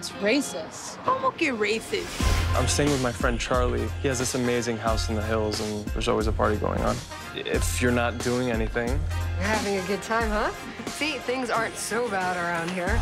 It's racist. ¿Cómo que racist? I'm staying with my friend Charlie. He has this amazing house in the hills, and there's always a party going on. If you're not doing anything, You're having a good time, huh? See, things aren't so bad around here.